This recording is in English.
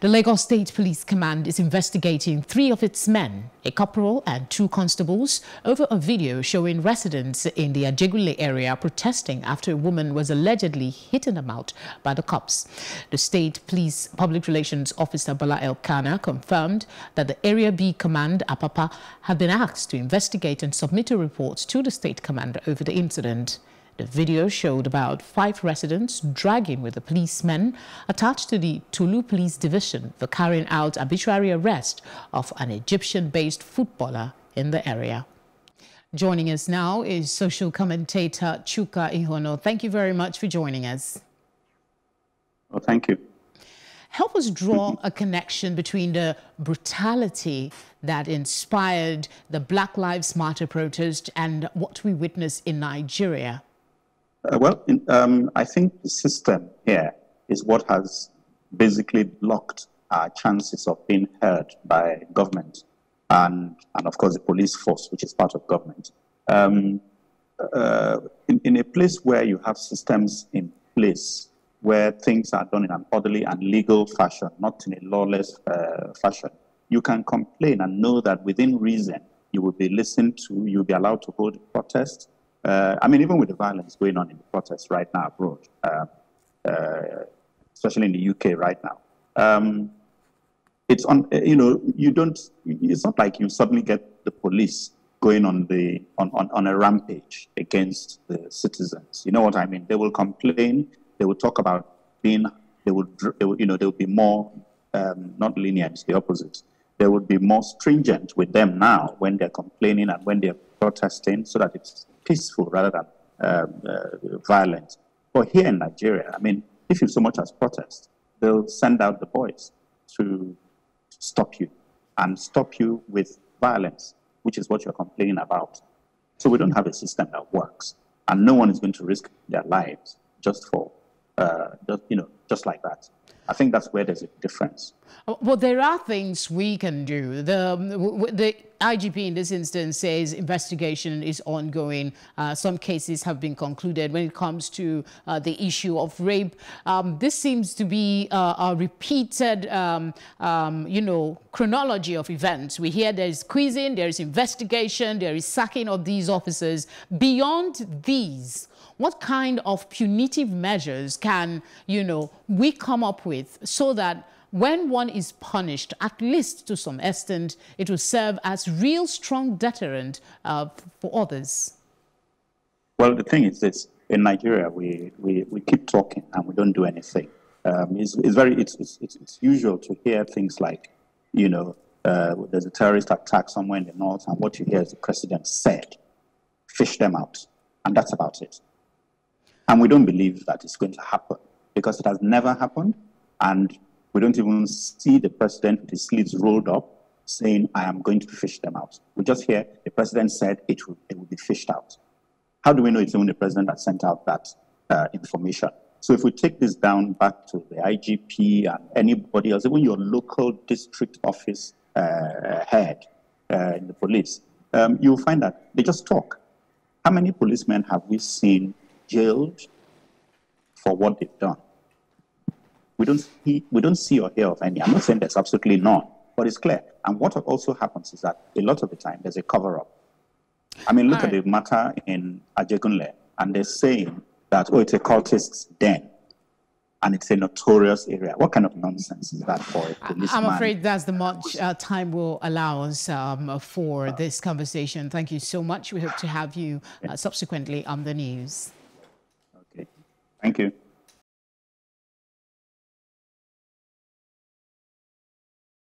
The Lagos State Police Command is investigating three of its men, a corporal and two constables, over a video showing residents in the Ajegunle area protesting after a woman was allegedly hit in the mouth by the cops. The State Police Public Relations Officer Bala Elkana confirmed that the Area B Command, APAPA, had been asked to investigate and submit a report to the State Commander over the incident. The video showed about five residents dragging with the policemen attached to the Tolu Police Division for carrying out arbitrary arrest of an Egyptian-based footballer in the area. Joining us now is social commentator Chuka Ihonor. Thank you very much for joining us. Well, thank you. Help us draw a connection between the brutality that inspired the Black Lives Matter protest and what we witnessed in Nigeria. Uh, well, in, um, I think the system here is what has basically blocked our chances of being heard by government and, and of course, the police force, which is part of government. Um, uh, in, in a place where you have systems in place where things are done in an orderly and legal fashion, not in a lawless uh, fashion, you can complain and know that within reason you will be listened to, you'll be allowed to hold protests, uh, I mean, even with the violence going on in the protests right now abroad, uh, uh, especially in the UK right now, um, it's on. You know, you don't. It's not like you suddenly get the police going on the on, on, on a rampage against the citizens. You know what I mean? They will complain. They will talk about being. They would. You know, they will be more um, not lenient. The opposite. They would be more stringent with them now when they're complaining and when they're protesting, so that it's peaceful rather than um, uh, violent. But here in Nigeria, I mean, if you so much as protest, they'll send out the boys to stop you and stop you with violence, which is what you're complaining about. So we don't have a system that works, and no one is going to risk their lives just for, uh, just, you know, just like that. I think that's where there's a difference. Well, there are things we can do. The, the IGP in this instance says investigation is ongoing. Uh, some cases have been concluded when it comes to uh, the issue of rape. Um, this seems to be uh, a repeated, um, um, you know, chronology of events. We hear there is quizzing, there is investigation, there is sacking of these officers. Beyond these, what kind of punitive measures can, you know, we come up with so that when one is punished, at least to some extent, it will serve as real strong deterrent uh, for others? Well, the thing is this, in Nigeria, we, we, we keep talking and we don't do anything. Um, it's, it's, very, it's, it's, it's usual to hear things like, you know, uh, there's a terrorist attack somewhere in the north, and what you hear is the president said, fish them out. And that's about it. And we don't believe that it's going to happen because it has never happened. And we don't even see the president with his sleeves rolled up saying, I am going to fish them out. We just hear the president said it will, it will be fished out. How do we know it's only the president that sent out that uh, information? So if we take this down back to the IGP and anybody else, even your local district office uh, head uh, in the police, um, you'll find that they just talk. How many policemen have we seen jailed for what they've done. We don't see, we don't see or hear of any. I'm not saying there's absolutely none, but it's clear. And what also happens is that a lot of the time there's a cover up. I mean, look right. at the matter in Ajegunle, and they're saying that, oh, it's a cultist's den and it's a notorious area. What kind of nonsense is that for? I'm afraid that's the much uh, time will allow us um, for this conversation. Thank you so much. We hope to have you uh, subsequently on the news. Okay, thank you.